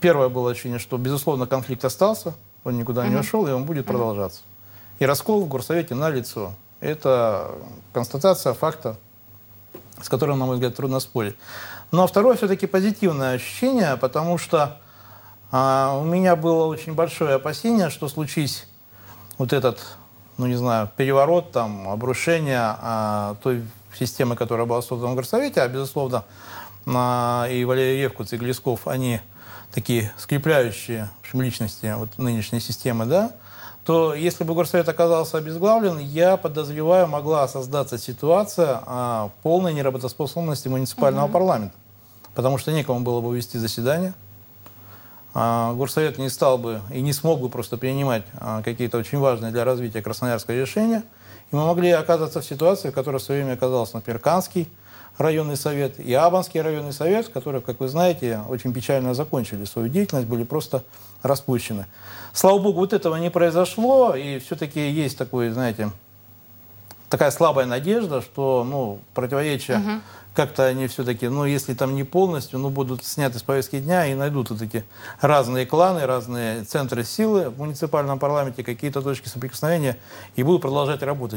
первое было ощущение, что, безусловно, конфликт остался, он никуда не ушел, и он будет продолжаться. И раскол в горсовете на лицо. Это констатация факта, с которым, на мой взгляд, трудно спорить. Но второе все-таки позитивное ощущение, потому что а, у меня было очень большое опасение, что случись вот этот, ну не знаю, переворот, там, обрушение а, той системы, которая была создана в Горсовете, а, безусловно, и Валерий Евкуц, и Глесков, они такие скрепляющие в общем, личности вот, нынешней системы, да, то если бы Горсовет оказался обезглавлен, я подозреваю, могла создаться ситуация а, полной неработоспособности муниципального угу. парламента. Потому что некому было бы вести заседание. А, Горсовет не стал бы и не смог бы просто принимать а, какие-то очень важные для развития Красноярска решения. И мы могли оказаться в ситуации, в которой в свое время оказался, например, Канский районный совет и Абанский районный совет, которые, как вы знаете, очень печально закончили свою деятельность, были просто распущены. Слава богу, вот этого не произошло, и все-таки есть такой, знаете, такая слабая надежда, что ну, противоречия угу. как-то они все-таки, ну, если там не полностью, ну, будут сняты с повестки дня и найдут вот эти разные кланы, разные центры силы в муниципальном парламенте, какие-то точки соприкосновения и будут продолжать работать.